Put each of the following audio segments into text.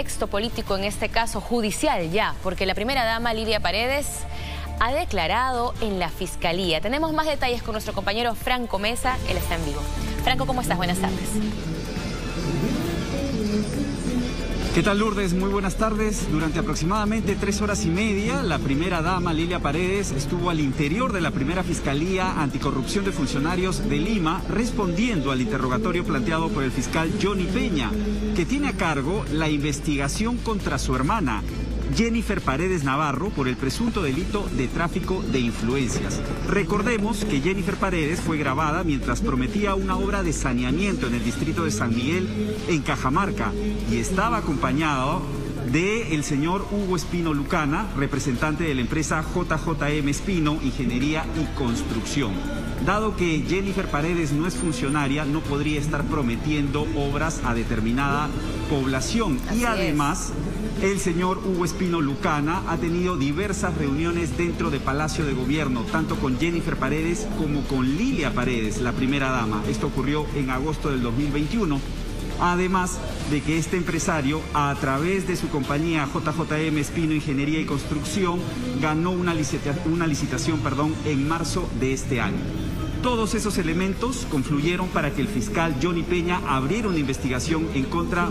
contexto político en este caso, judicial ya, porque la primera dama Lidia Paredes ha declarado en la fiscalía. Tenemos más detalles con nuestro compañero Franco Mesa, él está en vivo. Franco, ¿cómo estás? Buenas tardes. ¿Qué tal Lourdes? Muy buenas tardes. Durante aproximadamente tres horas y media, la primera dama Lilia Paredes estuvo al interior de la primera Fiscalía Anticorrupción de Funcionarios de Lima respondiendo al interrogatorio planteado por el fiscal Johnny Peña, que tiene a cargo la investigación contra su hermana, Jennifer Paredes Navarro por el presunto delito de tráfico de influencias. Recordemos que Jennifer Paredes fue grabada mientras prometía una obra de saneamiento en el distrito de San Miguel, en Cajamarca, y estaba acompañado de el señor Hugo Espino Lucana, representante de la empresa JJM Espino, Ingeniería y Construcción. Dado que Jennifer Paredes no es funcionaria, no podría estar prometiendo obras a determinada población. y además, el señor Hugo Espino Lucana ha tenido diversas reuniones dentro de Palacio de Gobierno, tanto con Jennifer Paredes como con Lilia Paredes, la primera dama. Esto ocurrió en agosto del 2021 además de que este empresario, a través de su compañía JJM Espino Ingeniería y Construcción, ganó una, licitación perdón, en marzo de este año. Todos esos elementos confluyeron para que el fiscal Johnny Peña abriera una investigación en contra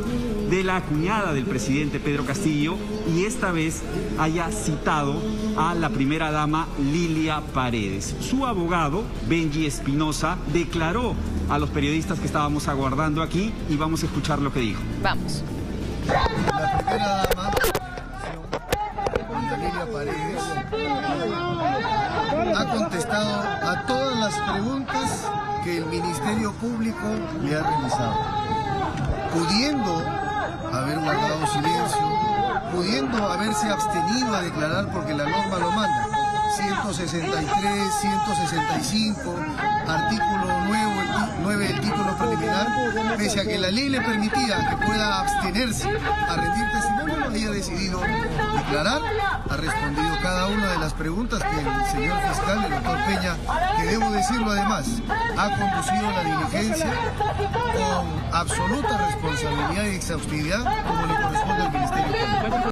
de la cuñada del presidente Pedro Castillo y esta vez haya citado a la primera dama Lilia Paredes. Su abogado, Benji Espinosa, declaró a los periodistas que estábamos aguardando aquí y vamos a escuchar lo que dijo. Vamos. La primera dama, Lilia Paredes, ha contestado a todas las preguntas que el Ministerio Público le ha realizado, pudiendo haber guardado silencio, pudiendo haberse abstenido a declarar porque la norma lo manda. 163, 165, artículo 9, del título preliminar, pese a que la ley le permitía que pueda abstenerse a rendir testimonio, haya decidido declarar, ha respondido cada una de las preguntas que el señor fiscal, el doctor Peña, que debo decirlo además, ha conducido la diligencia con absoluta responsabilidad y exhaustividad como le corresponde al Ministerio Público.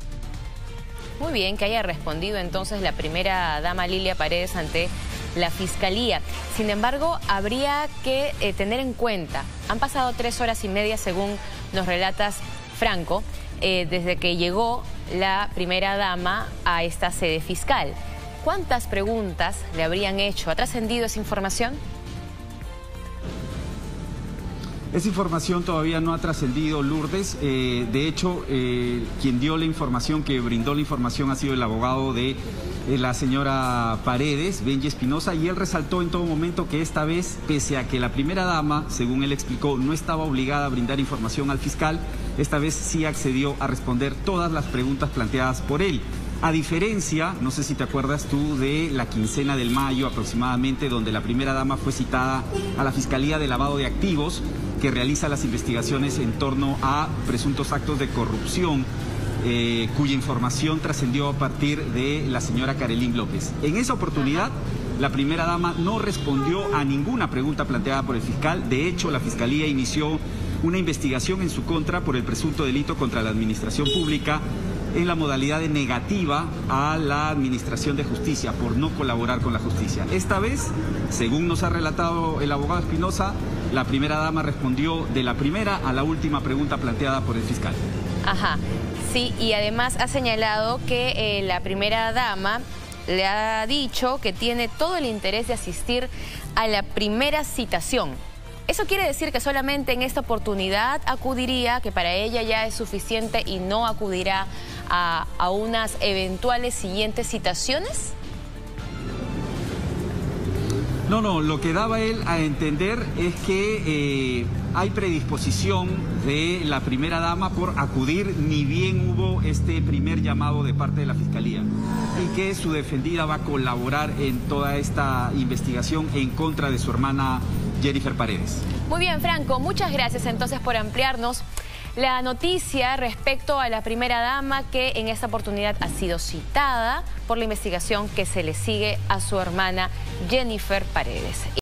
Muy bien que haya respondido entonces la primera dama Lilia Paredes ante la Fiscalía. Sin embargo, habría que eh, tener en cuenta, han pasado tres horas y media según nos relatas Franco, eh, desde que llegó la primera dama a esta sede fiscal. ¿Cuántas preguntas le habrían hecho? ¿Ha trascendido esa información? Esa información todavía no ha trascendido Lourdes. Eh, de hecho, eh, quien dio la información, que brindó la información, ha sido el abogado de eh, la señora Paredes, Benji Espinosa, y él resaltó en todo momento que esta vez, pese a que la primera dama, según él explicó, no estaba obligada a brindar información al fiscal, esta vez sí accedió a responder todas las preguntas planteadas por él. A diferencia, no sé si te acuerdas tú, de la quincena del mayo aproximadamente, donde la primera dama fue citada a la Fiscalía de Lavado de Activos, que realiza las investigaciones en torno a presuntos actos de corrupción, eh, cuya información trascendió a partir de la señora Carolín López. En esa oportunidad, la primera dama no respondió a ninguna pregunta planteada por el fiscal. De hecho, la Fiscalía inició una investigación en su contra por el presunto delito contra la administración pública en la modalidad de negativa a la Administración de Justicia por no colaborar con la justicia. Esta vez, según nos ha relatado el abogado Espinosa, la primera dama respondió de la primera a la última pregunta planteada por el fiscal. Ajá, sí, y además ha señalado que eh, la primera dama le ha dicho que tiene todo el interés de asistir a la primera citación eso quiere decir que solamente en esta oportunidad acudiría, que para ella ya es suficiente y no acudirá a, unas eventuales siguientes citaciones. No, no, lo que daba él a entender es que eh, hay predisposición de la primera dama por acudir, ni bien hubo este primer llamado de parte de la Fiscalía, y que su defendida va a colaborar en toda esta investigación en contra de su hermana Jennifer Paredes. Muy bien, Franco, muchas gracias entonces por ampliarnos la noticia respecto a la primera dama que en esta oportunidad ha sido citada por la investigación que se le sigue a su hermana Jennifer Paredes.